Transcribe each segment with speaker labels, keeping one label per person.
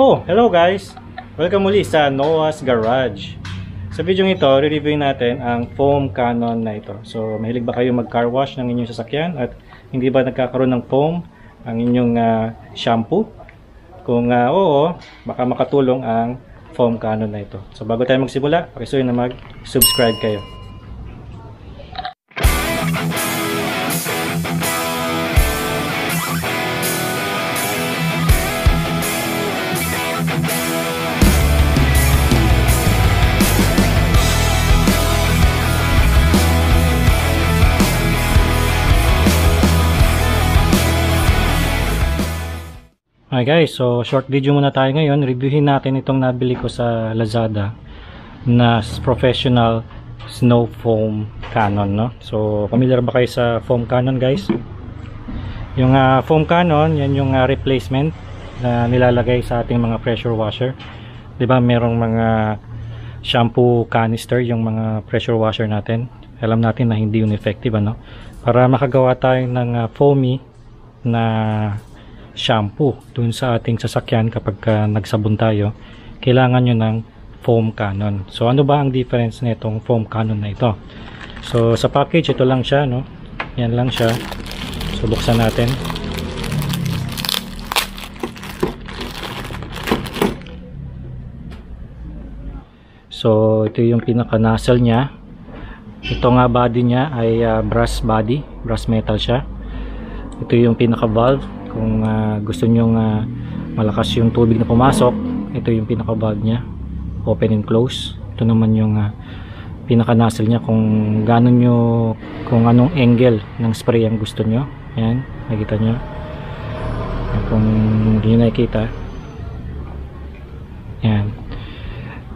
Speaker 1: Oh, hello guys! Welcome muli sa Noah's Garage. Sa video ito, re-review natin ang foam cannon na ito. So, mahilig ba kayo mag-car wash ng inyong sasakyan at hindi ba nagkakaroon ng foam ang inyong uh, shampoo? Kung uh, oo, baka makatulong ang foam cannon na ito. So, bago tayo magsimula, pakisuyo na mag-subscribe kayo. Hi guys, so short video muna tayo ngayon. Reviewin natin itong nabili ko sa Lazada na professional snow foam cannon, no? So, familiar ba kayo sa foam cannon, guys? Yung uh, foam cannon, yan yung uh, replacement na nilalagay sa ating mga pressure washer. 'Di ba, merong mga shampoo canister yung mga pressure washer natin. Alam natin na hindi yun effective, ano? Para makagawa tayo ng uh, foamy na shampoo dun sa ating sasakyan kapag uh, nagsabon tayo kailangan nyo ng foam cannon. So ano ba ang difference nitong foam cannon na ito? So sa package ito lang siya no? Yan lang siya. So buksan natin. So ito yung pinaka nozzle nya ito nga body nya ay uh, brass body brass metal siya. Ito yung pinaka valve kung uh, gusto nyong uh, malakas yung tubig na pumasok ito yung pinaka valve nya open and close. Ito naman yung uh, pinaka nozzle nya kung gano'n nyo kung anong angle ng spray ang gusto nyo. Yan nakita nyo. Kung hindi nyo nakikita. Yan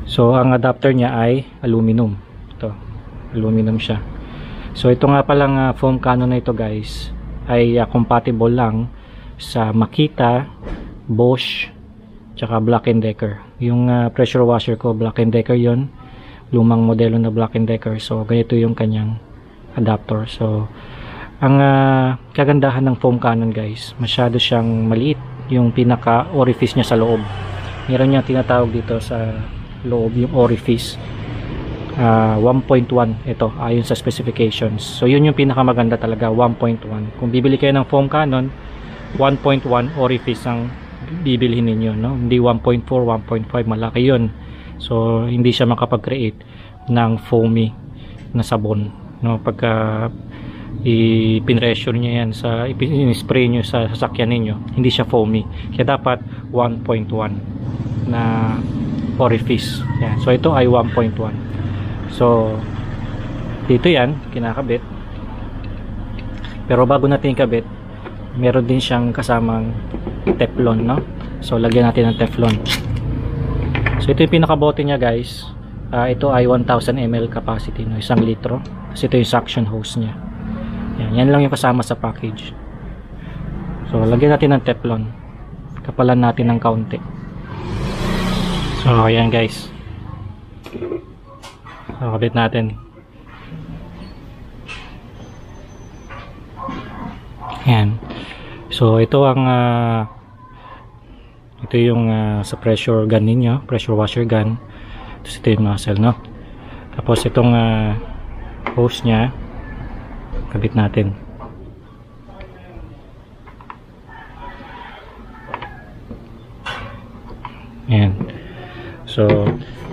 Speaker 1: so ang adapter nya ay aluminum. Ito aluminum siya. So ito nga palang uh, foam cannon na ito guys ay uh, compatible lang sa Makita, Bosch, tsaka Black Decker. Yung uh, pressure washer ko, Black Decker yon lumang modelo na Black Decker. So, ganito yung kanyang adapter. So, ang uh, kagandahan ng foam cannon guys, masyado siyang maliit yung pinaka orifice niya sa loob. Meron niyang tinatawag dito sa loob yung orifice. Uh, 1.1 ito ayon sa specifications. So yun yung pinaka maganda talaga 1.1. Kung bibili kayo ng foam cannon, 1.1 orifice ang bibilhin ninyo no? Hindi 1.4 1.5 malaki yun. So hindi siya makapag-create ng foamy na sabon no? Pagka i-pressure niyo yan sa i-spray niyo sa sasakyan ninyo hindi siya foamy. Kaya dapat 1.1 na orifice. Yan. so ito ay 1.1 so dito yan kinakabit. Pero bago natin ikabit meron din siyang kasamang teflon no? So lagyan natin ng teflon. So ito yung pinakabote niya guys. Uh, ito ay 1000 ml capacity no? Isang litro. Kasi ito yung suction hose niya. Yan, yan lang yung kasama sa package. So lagyan natin ng teflon. Kapalan natin ng kaunti. So ayan guys. So kabit natin yan So ito ang uh, ito yung uh, sa pressure gun ninyo, pressure washer gun. Tapos ito yung nozzle, no? Tapos itong uh, hose niya kabit natin. Ayan. So,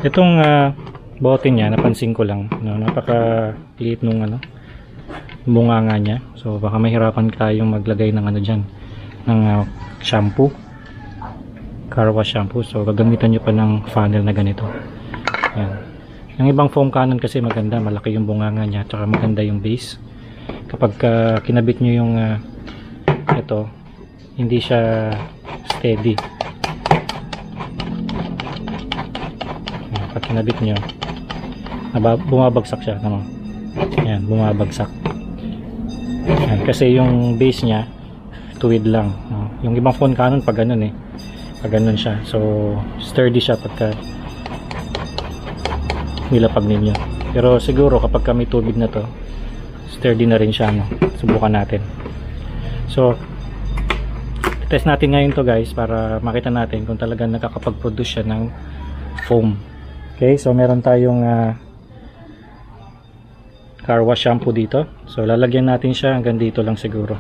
Speaker 1: itong uh, bote niya, napansin ko lang, no, napaka liit nung ano, bunganga niya. So baka mahirapan tayong maglagay ng ano diyan ng uh, shampoo. Car wash shampoo. So gagamitan niyo pa ng funnel na ganito. Yan. Yung ibang foam cannon kasi maganda, malaki yung bunganga niya, tsaka maganda yung base. Kapag uh, kinabit niyo yung uh, ito, hindi siya steady. Yan, pag kinabit niyo, bumabagsak siya, naman. Yan, bumabagsak. Yan, kasi yung base niya tuwid lang. No? Yung ibang phone cannon pag ganun eh. Pag ganun siya. So sturdy siya pagka nilapag ninyo. Pero siguro kapag kami tubig na to sturdy na rin siya. No? Subukan natin. So test natin ngayon to guys para makita natin kung talagang nakakapag-produce siya ng foam okay so meron tayong uh, car wash shampoo dito so lalagyan natin siya hanggang dito lang siguro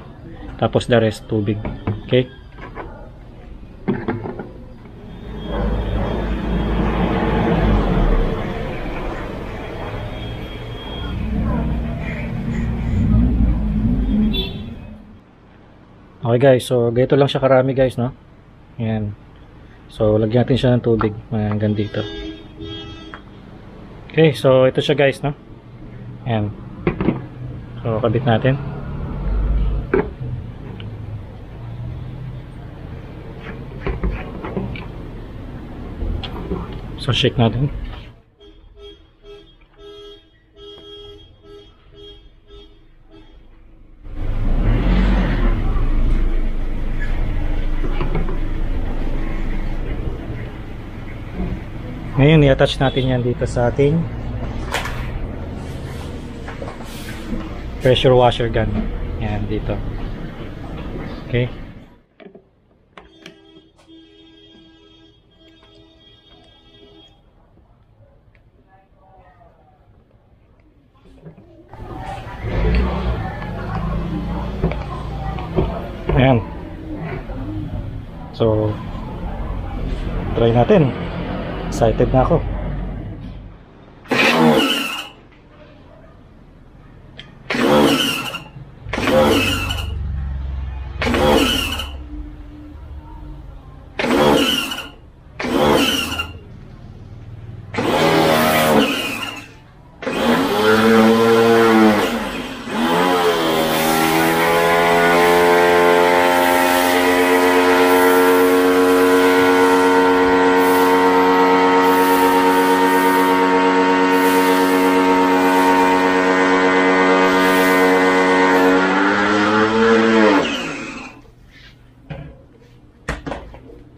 Speaker 1: tapos the rest tubig okay Okay guys, so ganito lang siya karami guys, no? Ayan. So, lagyan natin siya ng tubig hanggang dito. Okay, so ito siya guys, no? Ayan. So, kabit natin. So, shake natin. Ngayon, i-attach natin yan dito sa ating pressure washer gun. Yan, dito. Okay. Ayan. So, try natin. Excited na ako.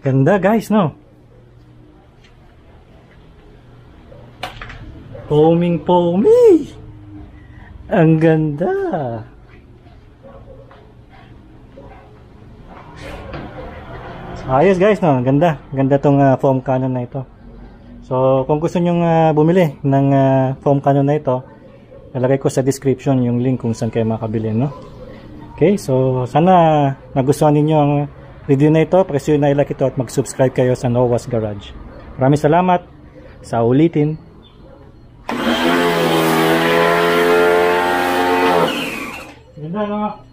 Speaker 1: Ganda guys, no? Foaming foamy! Ang ganda! Ayos guys, no? Ganda. Ganda tong uh, foam cannon na ito. So, kung gusto nyo uh, bumili ng uh, foam cannon na ito, nalagay ko sa description yung link kung saan kayo makabili, no? Okay, so sana nagustuhan ninyo ang video na ito, press yun na like ito at mag-subscribe kayo sa Noah's Garage. Maraming salamat sa ulitin. Ganda no?